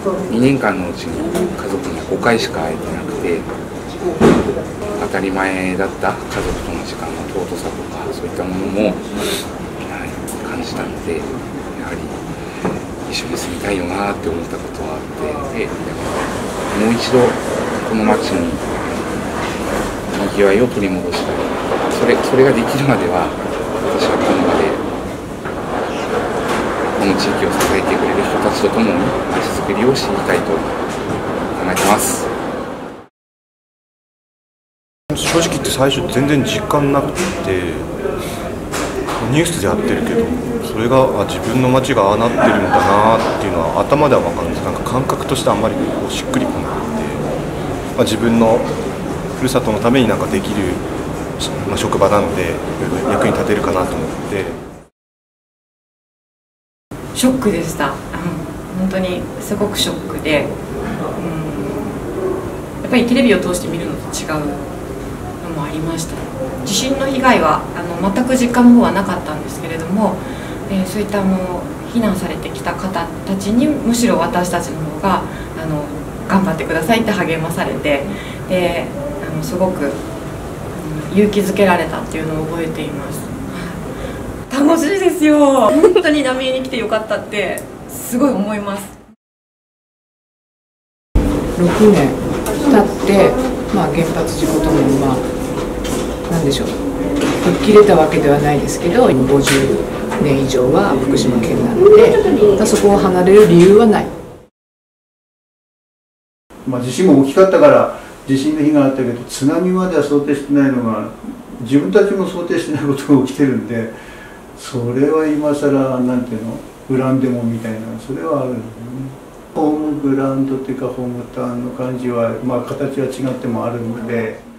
2年間のうちに家族に5回しか会えてなくて当たり前だった家族との時間の尊さとかそういったものも、はい、感じたのでやはり一緒に住みたいよなって思ったことはあってでもう一度この町ににぎわいを取り戻したい。それそれができるまでは私はこの場でこの地域を支えてくれるちと共にまちづくりをしていきたいと考えてます。正直言って最初全然実感なくてニュースでやってるけどそれがあ自分の街がああなってるんだなっていうのは頭では分かるんです。なんか感覚としてあんまりこうしっくりこなくて、まあ、自分のふるさとのためになんかできる、まあ、職場なので役に立てるかなと思って。ショックでした、うん、本当にすごくショックで、うん、やっぱりテレビを通して見るのと違うのもありました。地震の被害はあの全く実感の方はなかったんですけれども、えー、そういったあの避難されてきた方たちにむしろ私たちの方があの頑張ってくださいって励まされてであのすごく、うん、勇気づけられたっていうのを覚えています。楽しいですよ。本当に浪江に来てよかったってすごい思います。6年経って、まあ、原発事故ともまあなんでしょう。吹っ切れたわけではないですけど50年以上は福島県なのでそこを離れる理由はない、まあ、地震も大きかったから地震の日があったけど津波までは想定してないのが自分たちも想定してないことが起きてるんでそれは今更なんていうの？恨んでもみたいなそれはあるんですねホームグラウンドっていうかホームタウンの感じはまあ形は違ってもあるので。